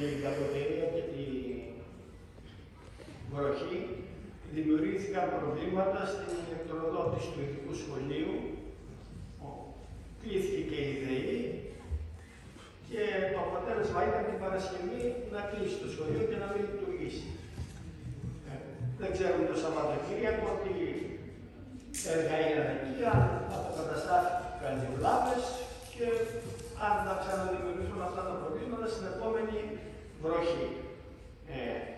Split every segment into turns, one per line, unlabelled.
την κακοτηρία και τη βροχή δημιουργήθηκαν προβλήματα στην ηλεκτροδότηση του ειδικού σχολείου. Κλείθηκε και η ΔΕΗ και το αποτέλεσμα ήταν την Παρασκευή να κλείσει το σχολείο και να μην λειτουργήσει. Ε, δεν ξέρουμε το Σαββατοκύριακο ότι έργα είναι εκεί, αν αποκαταστάθηκαν οι βλάβες και αν θα ξαναδημιουργηθούν αυτά τα προβλήματα στην επόμενη βροχή. Ε,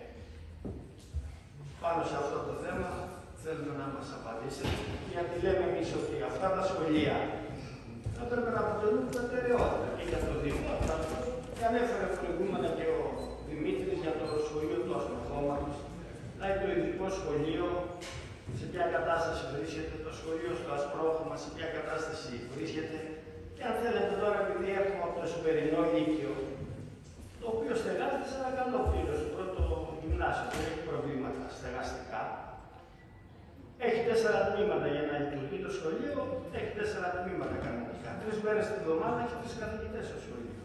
πάνω σε αυτό το θέμα θέλουμε να μας απαντήσετε, γιατί λέμε εμείς ότι αυτά τα σχολεία θα πρέπει να αποτελούν προτεραιότητα και για το Δήμο, αυτά και ανέφερε προηγούμενα και ο Δημήτρης για το σχολείο του αστροχώματος, δηλαδή το ειδικό σχολείο, σε ποια κατάσταση βρίσκεται, το σχολείο στο Ασπρόχωμα, σε ποια κατάσταση βρίσκεται. Και αν θέλετε τώρα, επειδή έρχομαι από το Σουπερινό Λύκειο, το οποίο στεγάζεται σε ένα καλό πλήρω, στο πρώτο γυμνάσιο, δεν έχει προβλήματα στεγαστικά. Έχει τέσσερα τμήματα για να λειτουργεί το σχολείο, έχει τέσσερα τμήματα κανονικά. Τρεις μέρες την εβδομάδα έχει τρεις καθηγητές στο σχολείο.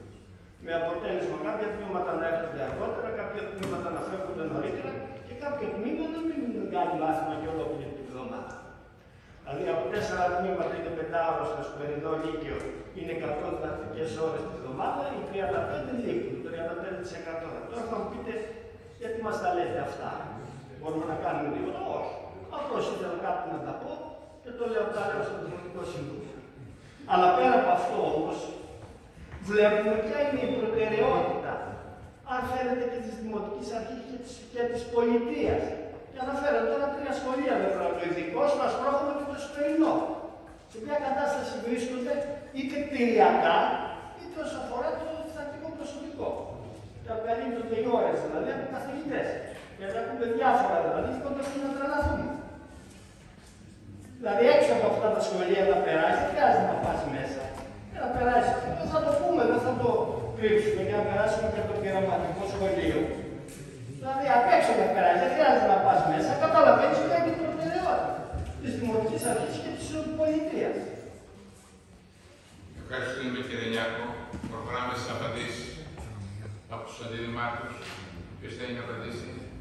Με αποτέλεσμα κάποια τμήματα να έρχονται αργότερα, κάποια τμήματα να φεύγουν νωρίτερα και κάποιο τμήμα να μην κάνει μάθημα και ολόκληρη την εβδομάδα. Δηλαδή από τέσσερα τμήματα είναι πεντάωρο στο σπερινό λύκειο, είναι 100 διδακτικές ώρες τη εβδομάδα, οι 35 λείπουν, το 35%. Τώρα θα μου πείτε, γιατί μας τα λέτε αυτά, μπορούμε να κάνουμε τίποτα, όχι. Και το λέω τα λέω στο Δημοτικό Συμβούλιο. Αλλά πέρα από αυτό όμως, βλέπουμε ποια είναι η προτεραιότητα, αν θέλετε και της Δημοτικής Αρχής και της Πολιτείας. Και αναφέρω τώρα τρία σχολεία με το ειδικό, στο ασπρόχωμα και το σημερινό. Σε ποια κατάσταση βρίσκονται είτε κτηριακά, είτε όσο αφορά το διδακτικό προσωπικό. Τα καλύπτονται οι ώρε δηλαδή από καθηγητές. Γιατί ακούμε διάφορα δηλαδή τα σχολεία να περάσει, χρειάζεται να πα μέσα; Και να περάσει. Θα το πούμε, δεν θα το κρύψουμε για να περάσουμε και το πειραματικό σχολείο. Δηλαδή απ' έξω να περάσει, δεν χρειάζεται να πα μέσα. Καταλαβαίνεις ότι είναι η προτεραιότητα της δημοτικής αρχής και της πολιτείας.
Ευχαριστούμε κύριε Νιάκο. Προχωράμε στις απαντήσεις από τους αντιδημάρχου. Ποιος θέλει να απαντήσει;